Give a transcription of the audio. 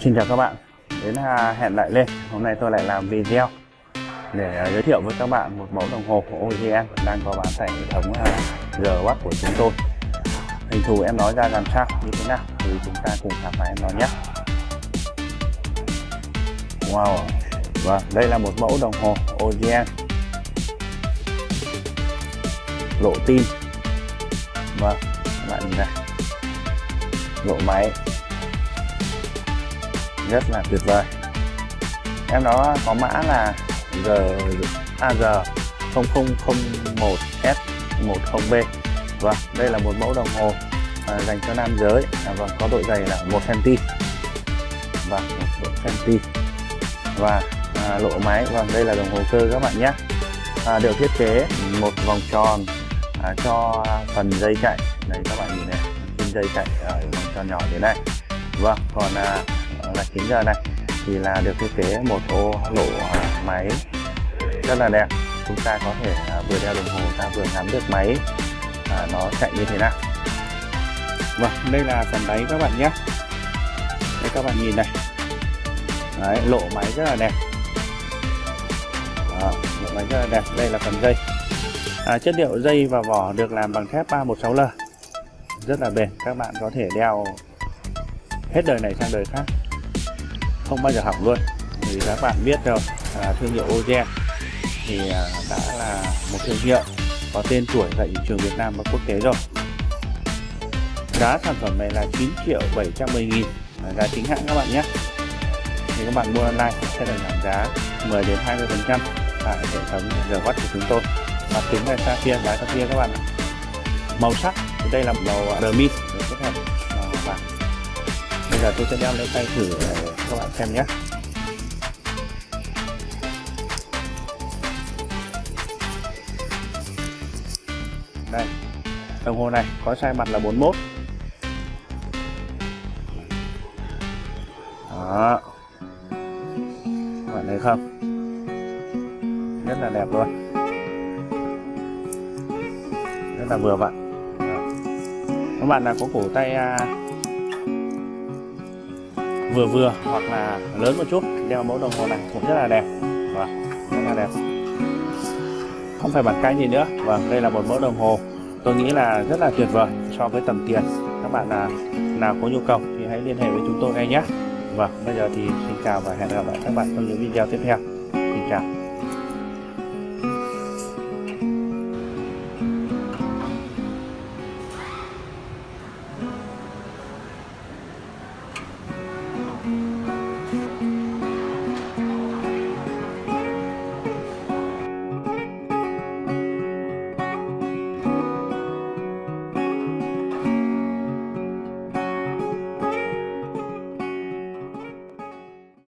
Xin chào các bạn. Đến à, hẹn lại lên. Hôm nay tôi lại làm video Để à, giới thiệu với các bạn một mẫu đồng hồ OGN Đang có bán tại hệ thống à, giờ watt của chúng tôi. Hình thù em nói ra làm sao như thế nào Thì chúng ta cùng khám phá em nói nhé. Wow. Và đây là một mẫu đồng hồ OGN Lộ tim Vâng, các bạn nhìn này. Lộ máy rất là tuyệt vời. Em đó có mã là G AG 0001S10B Vâng, đây là một mẫu đồng hồ à, dành cho nam giới. À, Vâng, có độ dày là 1cm Vâng, 1cm Và à, lộ máy, vâng, đây là đồng hồ cơ các bạn nhé. À, Được thiết kế một vòng tròn à, cho phần dây chạy. Đấy các bạn nhìn này, trên dây chạy ở vòng tròn nhỏ thế này. Vâng, còn à, Vâng, là 9 giờ này thì là được thiết kế một ô lộ à, máy rất là đẹp. Chúng ta có thể à, vừa đeo đồng hồ ta vừa ngắm được máy. À, nó chạy như thế nào? Vâng đây là phần đáy các bạn nhé. Đây các bạn nhìn này. Đấy, lộ máy rất là đẹp. À, lộ máy rất là đẹp. Đây là phần dây. À, chất liệu dây và vỏ được làm bằng thép 316L rất là bền. Các bạn có thể đeo hết đời này sang đời khác không bao giờ hỏng luôn. Thì các bạn biết rồi à, thương hiệu Ogen thì à, đã là một thương hiệu có tên tuổi tại thị trường Việt Nam và quốc tế rồi. Giá sản phẩm này là 9 triệu 710 nghìn. Là giá chính hãng các bạn nhé. Thì các bạn mua online sẽ được giảm giá 10 đến 20 phần trăm tại hệ thống giờ watt của chúng tôi. Mặt kính là sapphire đá sapphire các bạn màu sắc thì đây là màu à, Hermes giờ tôi sẽ đeo lên tay thử để các bạn xem nhé. Đây, đồng hồ này có sai mặt là 41 đó. Các bạn thấy không? Rất là đẹp luôn. Rất là vừa vặn. Các bạn là có cổ tay à, vừa vừa hoặc là lớn một chút đeo mẫu đồng hồ này cũng rất là đẹp. Và rất là đẹp. Không phải bản canh gì nữa. Và vâng, đây là một mẫu đồng hồ. Tôi nghĩ là rất là tuyệt vời so với tầm tiền. Các bạn là nào có nhu cầu thì hãy liên hệ với chúng tôi ngay nhé. Và bây giờ thì xin chào và hẹn gặp lại các bạn trong những video tiếp theo. Xin chào.